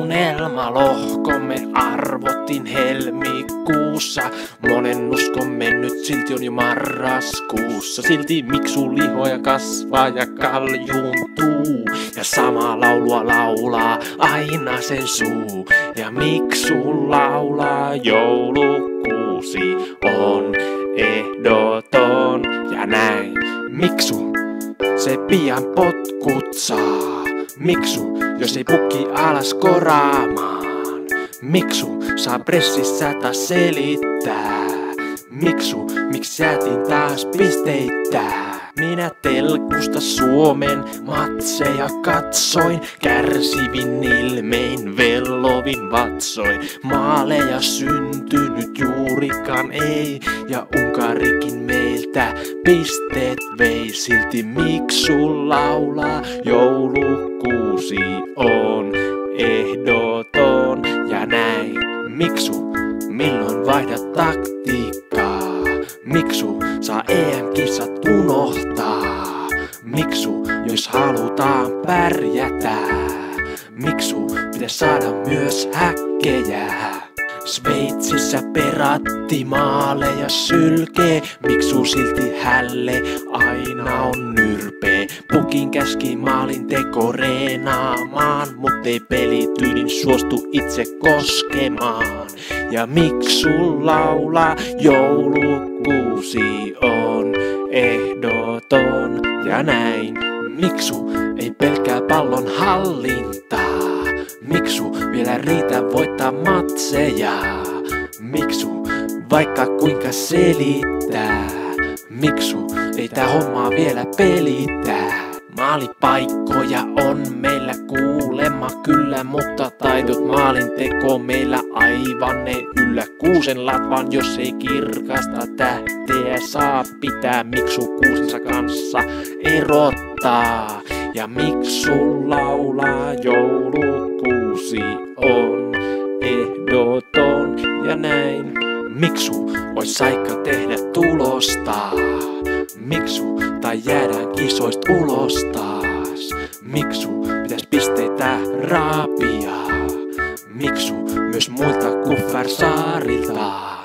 Unelmalohkomme arvottiin helmikuussa. Monen uskon mennyt, silti on jo marraskuussa. Silti miksu lihoja kasvaa ja kaljuuntuu. Ja sama laulua laulaa aina sen suu. Ja miksu laulaa joulukuusi on ehdoton. Ja näin miksu se pian potkut saa. Miksu, jos ei pukki alas koraamaan. Miksu, saa pressissä taas selittää. Miksu, miksi jäätin taas pisteitä? Minä telkusta Suomen matseja katsoin, kärsivin ilmein, vellovin vatsoin. Maaleja syntynyt juurikaan ei, ja meiltä pisteet vei. Silti miksu laulaa, joulukuusi on ehdoton. Ja näin, miksu, milloin vaihdat taktiikkaa? Miksu saa EM-kisat unohtaa? Miksu, jos halutaan pärjätä? Miksu, pitäis saada myös häkkejä? Sveitsissä peratti maaleja sylkee, miksu silti hälle aina on nyrpee. Pukin käski maalin teko reenaamaan, mut ei pelityylin suostu itse koskemaan. Ja miksu laulaa joulukuusi on ehdoton ja näin. Miksu ei pelkää pallon hallintaa. Miksu vielä riitä voittaa matseja. Miksu vaikka kuinka selittää. Miksu ei tää hommaa vielä pelittää. Maalipaikkoja on meillä kuulemma kyllä, mutta taidot maalin teko meillä aivan ne yllä. Kuusen latvan, jos ei kirkasta tähteä saa pitää, miksu kuusensa kanssa erottaa. Ja miksu laulaa joulukuusi on ehdoton ja näin. Miksu ois saikka tehdä tulosta. Miksu tai jäädään kisoista ulos taas. Miksu pitäis pisteitä raapia. Miksu myös muilta kuffersaarilta.